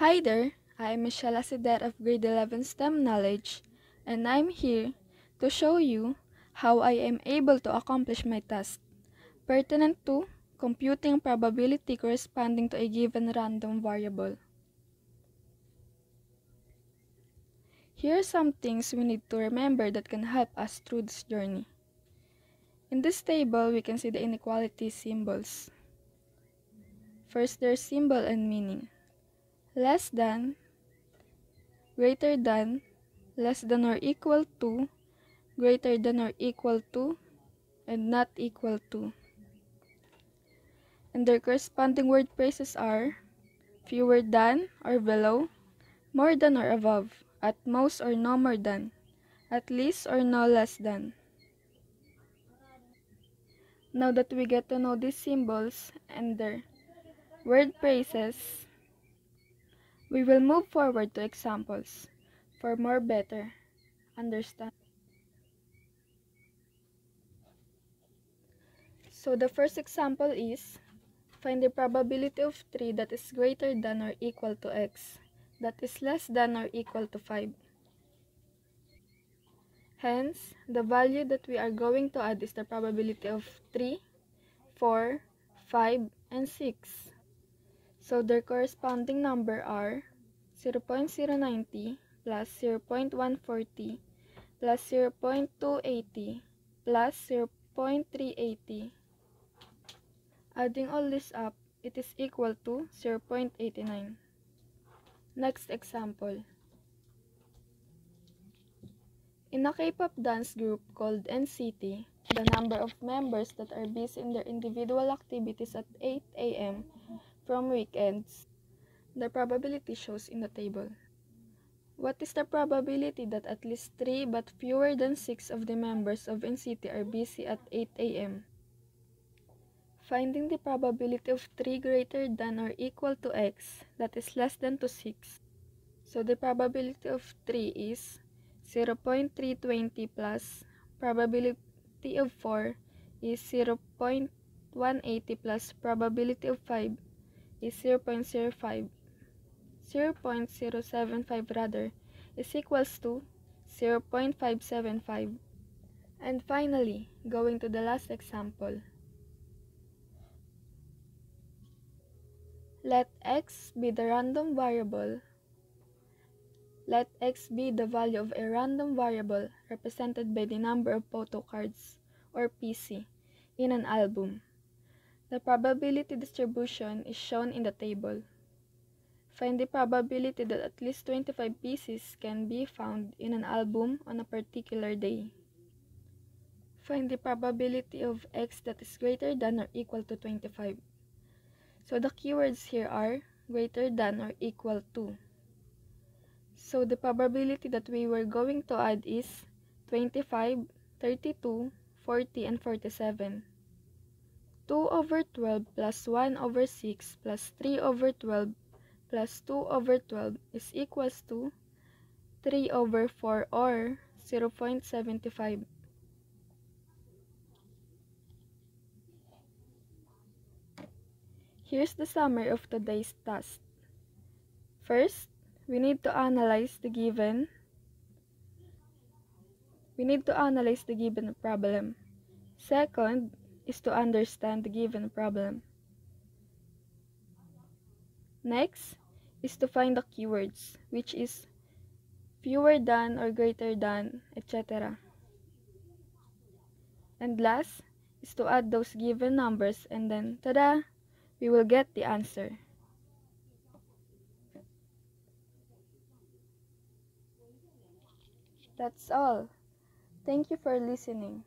Hi there, I am Michelle Asider of grade 11 STEM Knowledge, and I'm here to show you how I am able to accomplish my task pertinent to computing probability corresponding to a given random variable. Here are some things we need to remember that can help us through this journey. In this table, we can see the inequality symbols. First, their symbol and meaning. Less than, greater than, less than or equal to, greater than or equal to, and not equal to. And their corresponding word phrases are fewer than or below, more than or above, at most or no more than, at least or no less than. Now that we get to know these symbols and their word phrases, we will move forward to examples for more better understanding. So the first example is find the probability of 3 that is greater than or equal to x that is less than or equal to 5. Hence, the value that we are going to add is the probability of 3, 4, 5, and 6. So their corresponding number are 0.090 plus 0.140 plus 0.280 plus 0.380. Adding all this up, it is equal to 0.89. Next example. In a K-pop dance group called NCT, the number of members that are busy in their individual activities at 8 a.m. from weekends, the probability shows in the table. What is the probability that at least 3 but fewer than 6 of the members of NCT are busy at 8 a.m.? Finding the probability of 3 greater than or equal to x that is less than to 6. So the probability of 3 is 0.320 plus probability of 4 is 0.180 plus probability of 5 is 0.05. 0.075 rather is equals to 0.575. And finally, going to the last example. Let x be the random variable let x be the value of a random variable represented by the number of photocards or PC, in an album. The probability distribution is shown in the table. Find the probability that at least 25 pieces can be found in an album on a particular day. Find the probability of x that is greater than or equal to 25. So the keywords here are greater than or equal to. So the probability that we were going to add is 25, 32, 40, and 47. 2 over 12 plus 1 over 6 plus 3 over 12 plus 2 over 12 is equals to 3 over 4 or 0.75. Here's the summary of today's task. First, we need to analyze the given we need to analyze the given problem. Second is to understand the given problem. Next is to find the keywords, which is fewer than or greater than, etc. And last is to add those given numbers and then, tada, we will get the answer. That's all. Thank you for listening.